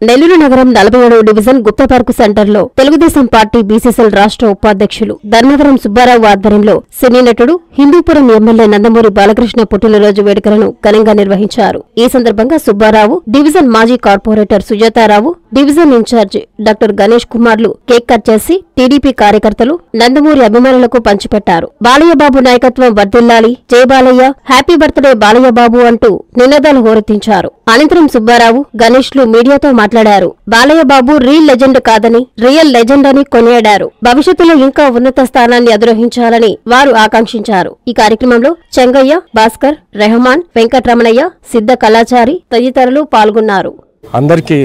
నెల్లూరు నగరం నలభై ఏడవ డివిజన్ గుప్త పార్కు సెంటర్లో తెలుగుదేశం పార్టీ బీసీసీఎల్ రాష్ట్ర ఉపాధ్యక్షులు ధర్మవరం సుబ్బారావు ఆధ్వర్యంలో సినీ నటుడు హిందూపురం ఎమ్మెల్యే నందమూరి బాలకృష్ణ పుట్టినరోజు వేడుకలను ఘనంగా నిర్వహించారు. ఈ సందర్భంగా సుబ్బారావు డివిజన్ మాజీ corporator Sujatharao division incharge doctor Ganesh కుమార్లు cake cut చేసి టీడీపీ కార్యకర్తలు నందమూరి అభిమానులకు పంచిపెట్టారు. బాలయ్యబాబు నాయకత్వం వర్ధిల్లాలి. జై బాలయ్య. హ్యాపీ బర్త్డే బాలయ్యబాబు అంటూ నినాదాలు హోరెత్తించారు. అనంతరం సుబ్బారావు గణేష్లు మీడియాతో మాట్లాడారు. బాలయ్యబాబు రీల్ లెజెండ్ కాదని రియల్ లెజెండ్ అని కొనియాడారు. భవిష్యత్తులో ఇంకా ఉన్నత స్థానాన్ని అధిరోహించాలని వారు ఆకాంక్షించారు. ఈ కార్యక్రమంలో చెంగయ్య భాస్కర్ రెహమాన్ వెంకటరమణయ్య సిద్ధ కళాచారి తదితరులు పాల్గొన్నారు. అందరికీ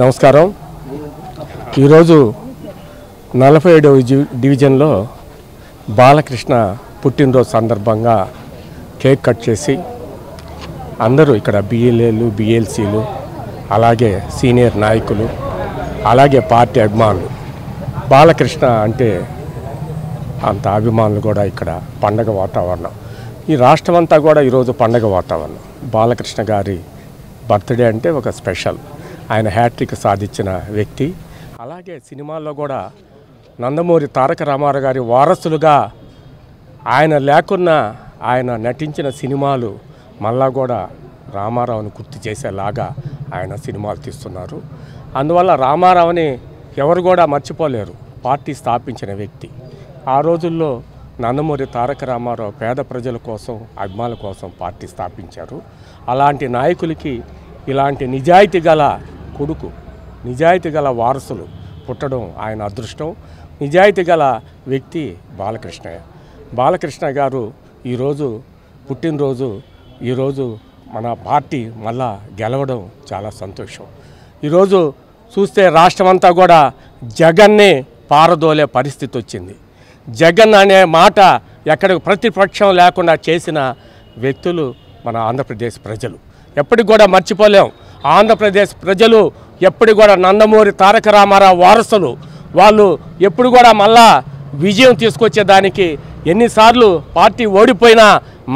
నమస్కారం. ఈరోజు నలభై ఏడవ డివిజన్లో బాలకృష్ణ పుట్టినరోజు సందర్భంగా కేక్ కట్ చేసి అందరూ ఇక్కడ బిఎల్ఏలు బిఎల్సీలు అలాగే సీనియర్ నాయకులు అలాగే పార్టీ అభిమానులు. బాలకృష్ణ అంటే అంత అభిమానులు కూడా ఇక్కడ పండగ వాతావరణం. ఈ రాష్ట్రం అంతా కూడా ఈరోజు పండగ వాతావరణం. బాలకృష్ణ గారి బర్త్డే అంటే ఒక స్పెషల్. ఆయన హ్యాట్రిక్ సాధించిన వ్యక్తి. అలాగే సినిమాల్లో కూడా నందమూరి తారక రామారావు గారి వారసులుగా ఆయన లేకున్నా ఆయన నటించిన సినిమాలు మళ్ళా కూడా రామారావుని గుర్తు చేసేలాగా ఆయన సినిమాలు తీస్తున్నారు. అందువల్ల రామారావుని ఎవరు కూడా మర్చిపోలేరు. పార్టీ స్థాపించిన వ్యక్తి. ఆ రోజుల్లో నందమూరి తారక రామారావు పేద ప్రజల కోసం అభిమానుల కోసం పార్టీ స్థాపించారు. అలాంటి నాయకులకి ఇలాంటి నిజాయితీ గల కొడుకు నిజాయితీ గల వారసులు పుట్టడం ఆయన అదృష్టం. నిజాయితీ గల వ్యక్తి బాలకృష్ణయ్య. బాలకృష్ణ గారు ఈరోజు పుట్టినరోజు ఈరోజు మన పార్టీ మళ్ళా గెలవడం చాలా సంతోషం. ఈరోజు చూస్తే రాష్ట్రమంతా కూడా జగన్నే పారదోలే పరిస్థితి వచ్చింది జగన్ అనే మాట ఎక్కడ ప్రతిపక్షం లేకుండా చేసిన వ్యక్తులు మన ఆంధ్రప్రదేశ్ ప్రజలు. ఎప్పటికి కూడా మర్చిపోలేం. ఆంధ్రప్రదేశ్ ప్రజలు ఎప్పుడు కూడా నందమూరి తారక రామారావు వారసులు. వాళ్ళు ఎప్పుడు కూడా మళ్ళా విజయం తీసుకొచ్చేదానికి ఎన్నిసార్లు పార్టీ ఓడిపోయినా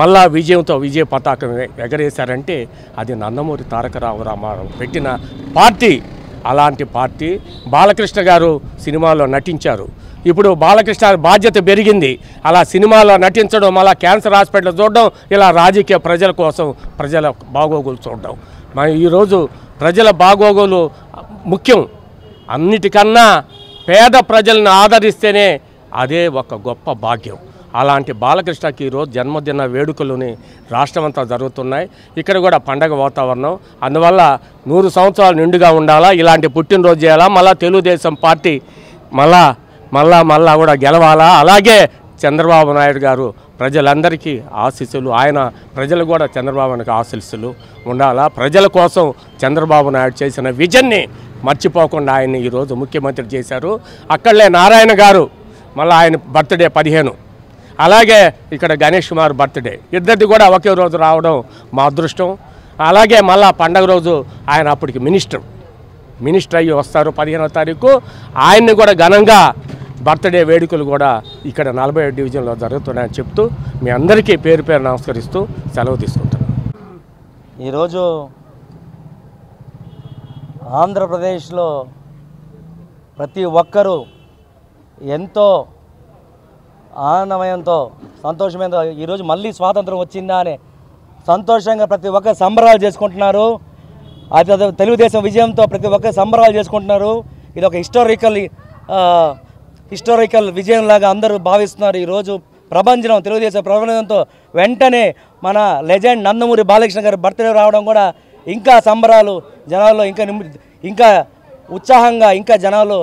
మళ్ళా విజయంతో విజయ పతాకం ఎగరేశారంటే అది నందమూరి తారక రామారావు పెట్టిన పార్టీ. అలాంటి పార్టీ బాలకృష్ణ గారు సినిమాలో నటించారు. ఇప్పుడు బాలకృష్ణ బాధ్యత పెరిగింది. అలా సినిమాలో నటించడం మళ్ళీ క్యాన్సర్ హాస్పిటల్ చూడడం ఇలా రాజకీయ ప్రజల కోసం ప్రజల బాగోగులు చూడడం. మరి ఈరోజు ప్రజల బాగోగులు ముఖ్యం. అన్నిటికన్నా పేద ప్రజలను ఆదరిస్తేనే అదే ఒక గొప్ప భాగ్యం. అలాంటి బాలకృష్ణకి ఈరోజు జన్మదిన వేడుకలుని రాష్ట్రమంతా జరుగుతున్నాయి. ఇక్కడ కూడా పండగ వాతావరణం. అందువల్ల నూరు సంవత్సరాలు నిండుగా ఉండాలా? ఇలాంటి పుట్టినరోజు చేయాలా? మళ్ళా తెలుగుదేశం పార్టీ మళ్ళా మళ్ళా మళ్ళా కూడా గెలవాలా? అలాగే చంద్రబాబు నాయుడు గారు ప్రజలందరికీ ఆశీస్సులు. ఆయన ప్రజలు కూడా చంద్రబాబు ఆశీస్సులు ఉండాలా? ప్రజల కోసం చంద్రబాబు నాయుడు చేసిన విజన్ని మర్చిపోకుండా ఆయన్ని ఈరోజు ముఖ్యమంత్రి చేశారు. అక్కడలే నారాయణ గారు మళ్ళీ ఆయన బర్త్డే పదిహేను. అలాగే ఇక్కడ గణేష్ కుమార్ బర్త్డే. ఇద్దరిది కూడా ఒకే రోజు రావడం మా అదృష్టం. అలాగే మళ్ళా పండగ రోజు ఆయన అప్పటికి మినిస్టర్. మినిస్టర్ అయ్యి వస్తారు పదిహేనో తారీఖు. ఆయన్ని కూడా ఘనంగా బర్త్డే వేడుకలు కూడా ఇక్కడ నలభై ఏడు డివిజన్లో జరుగుతున్నాయని చెప్తూ మీ అందరికీ పేరు పేరు నమస్కరిస్తూ సెలవు తీసుకుంటున్నాను. ఈరోజు ఆంధ్రప్రదేశ్లో ప్రతి ఒక్కరూ ఎంతో ఆనందమయంతో సంతోషమైన ఈరోజు మళ్ళీ స్వాతంత్రం వచ్చిందా అని సంతోషంగా ప్రతి ఒక్కరు సంబరాలు చేసుకుంటున్నారు. అది అది తెలుగుదేశం విజయంతో ప్రతి ఒక్కరు సంబరాలు చేసుకుంటున్నారు. ఇది ఒక హిస్టారికల్ హిస్టారికల్ విజయంలాగా అందరూ భావిస్తున్నారు. ఈరోజు ప్రపంచం తెలుగుదేశం ప్రపంచంతో వెంటనే మన లెజెండ్ నందమూరి బాలకృష్ణ గారి బర్త్డే రావడం కూడా ఇంకా సంబరాలు జనాల్లో ఇంకా ఇంకా ఉత్సాహంగా ఇంకా జనాలు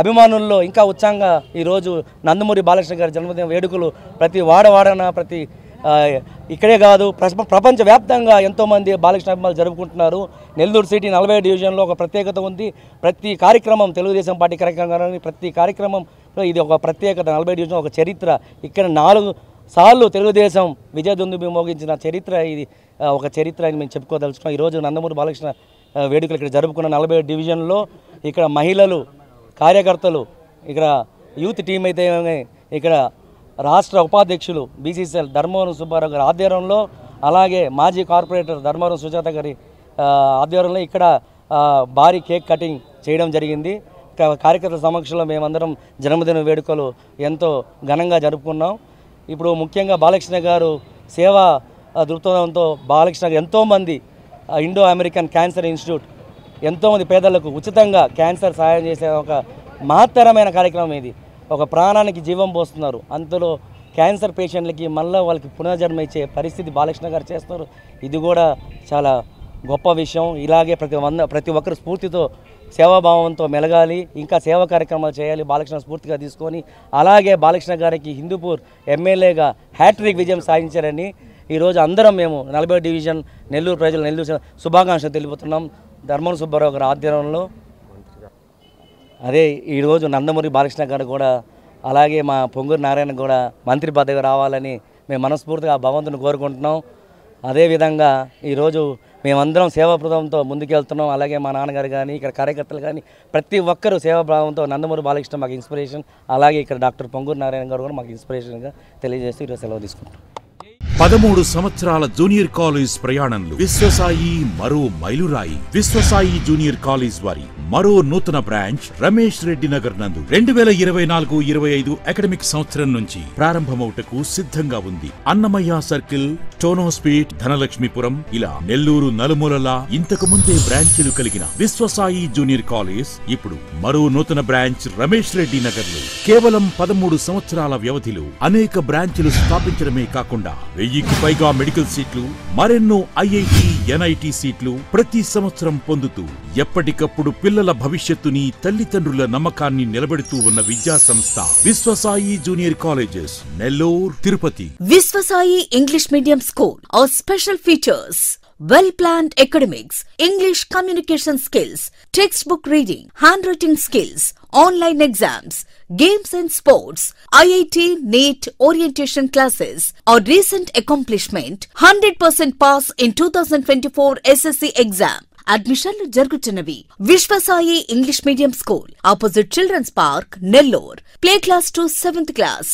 అభిమానుల్లో ఇంకా ఉత్సాహంగా ఈరోజు నందమూరి బాలకృష్ణ గారి జన్మదిన వేడుకలు ప్రతి వాడవాడన ప్రతి ఇక్కడే కాదు ప్రపంచవ్యాప్తంగా ఎంతోమంది బాలకృష్ణ అభిమానులు జరుపుకుంటున్నారు. నెల్లూరు సిటీ నలభై డివిజన్లో ఒక ప్రత్యేకత ఉంది. ప్రతి కార్యక్రమం తెలుగుదేశం పార్టీ కార్యక్రమం ప్రతి కార్యక్రమం ఇది ఒక ప్రత్యేకత. నలభై డివిజన్ ఒక చరిత్ర. ఇక్కడ నాలుగు సార్లు తెలుగుదేశం విజయదుందుబి మోగించిన చరిత్ర ఇది ఒక చరిత్ర అని మేము చెప్పుకోదలుచుకున్నాం. ఈరోజు నందమూరి బాలకృష్ణ వేడుకలు ఇక్కడ జరుపుకున్న నలభై డివిజన్లో ఇక్కడ మహిళలు కార్యకర్తలు ఇక్కడ యూత్ టీం అయితే ఇక్కడ రాష్ట్ర ఉపాధ్యక్షులు బీసీసీఎల్ ధర్మవరం సుబ్బారావు గారి ఆధ్వర్యంలో అలాగే మాజీ కార్పొరేటర్ ధర్మవరం సుజాత గారి ఆధ్వర్యంలో ఇక్కడ భారీ కేక్ కటింగ్ చేయడం జరిగింది. కార్యకర్తల సమక్షంలో మేమందరం జన్మదిన వేడుకలు ఎంతో ఘనంగా జరుపుకున్నాం. ఇప్పుడు ముఖ్యంగా బాలకృష్ణ గారు సేవా దృక్పథంతో బాలకృష్ణ గారు ఎంతోమంది ఇండో అమెరికన్ క్యాన్సర్ ఇన్స్టిట్యూట్ ఎంతోమంది పేదలకు ఉచితంగా క్యాన్సర్ సహాయం చేసే ఒక మహత్తరమైన కార్యక్రమం ఇది. ఒక ప్రాణానికి జీవం పోస్తున్నారు. అంతలో క్యాన్సర్ పేషెంట్లకి మళ్ళీ వాళ్ళకి పునర్జన్మ ఇచ్చే పరిస్థితి బాలకృష్ణ గారు చేస్తున్నారు. ఇది కూడా చాలా గొప్ప విషయం. ఇలాగే ప్రతి వంద ప్రతి ఒక్కరు స్ఫూర్తితో సేవాభావంతో మెలగాలి ఇంకా సేవా కార్యక్రమాలు చేయాలి బాలకృష్ణ స్ఫూర్తిగా తీసుకొని అలాగే బాలకృష్ణ గారికి హిందూపూర్ ఎమ్మెల్యేగా హ్యాట్రిక్ విజయం సాధించారని ఈరోజు అందరం మేము నలభై డివిజన్ నెల్లూరు ప్రజలు నెల్లూరు శుభాకాంక్షలు తెలుపుతున్నాం. ధర్మం సుబ్బారావు గారి ఆధ్వర్యంలో. అదే ఈరోజు నందమూరి బాలకృష్ణ గారు కూడా అలాగే మా పొంగూరు నారాయణ కూడా మంత్రి పదవి రావాలని మేము మనస్ఫూర్తిగా భగవంతుని కోరుకుంటున్నాం. అదేవిధంగా ఈరోజు మేమందరం సేవాప్రదంతో ముందుకెళ్తున్నాం. అలాగే మా నాన్నగారు కానీ ఇక్కడ కార్యకర్తలు కానీ ప్రతి ఒక్కరూ సేవాభావంతో నందమూరి బాలకృష్ణ మాకు ఇన్స్పిరేషన్. అలాగే ఇక్కడ డాక్టర్ పొంగూరు నారాయణ గారు కూడా మాకు ఇన్స్పిరేషన్గా తెలియజేస్తూ ఈరోజు సెలవు తీసుకుంటాం పదమూడు సంవత్సరాల జూనియర్ కాలేజ్ ప్రయాణంలో విశ్వసాయి మరో మైలురాయి. విశ్వసాయి జూనియర్ కాలేజ్ వారి మరో నూతన బ్రాంచ్ రమేష్ రెడ్డి నగర్ నందు రెండు వేల ఇరవై నాలుగు ఇరవై ఐదు అకాడమిక్ సంవత్సరం నుంచి ప్రారంభమవుటకు సిద్ధంగా ఉంది. అన్నమయ్య సర్కిల్ టోనోస్పీట్ ధనలక్ష్మీపురం ఇలా నెల్లూరు నలుమూలలా ఇంతకు ముందే బ్రాంచీలు కలిగిన విశ్వసాయి జూనియర్ కాలేజ్ ఇప్పుడు మరో నూతన బ్రాంచ్ రమేష్ రెడ్డి నగర్లో కేవలం పదమూడు సంవత్సరాల వ్యవధిలో అనేక బ్రాంచ్లు స్థాపించడమే కాకుండా వెయ్యికి పైగా మెడికల్ సీట్లు మరెన్నో ఐఐటి ఎన్ఐటి సీట్లు ప్రతి సంవత్సరం పొందుతూ ఎప్పటికప్పుడు పిల్లల భవిష్యత్తుని తల్లిదండ్రుల నమ్మకాన్ని నిలబెడుతూ ఉన్న విద్యా సంస్థ Vishwasai junior colleges Nellore Tirupati. Vishwasai English medium school are special features. well planned academics, English communication skills, textbook reading, handwriting skills, online exams, games and sports, IIT NEET orientation classes. Our recent accomplishment 100% pass in 2024 SSC exam. అడ్మిషన్లు జరుగుతున్నవి Vishwasai English medium school opposite children's park Nellore play class to seventh class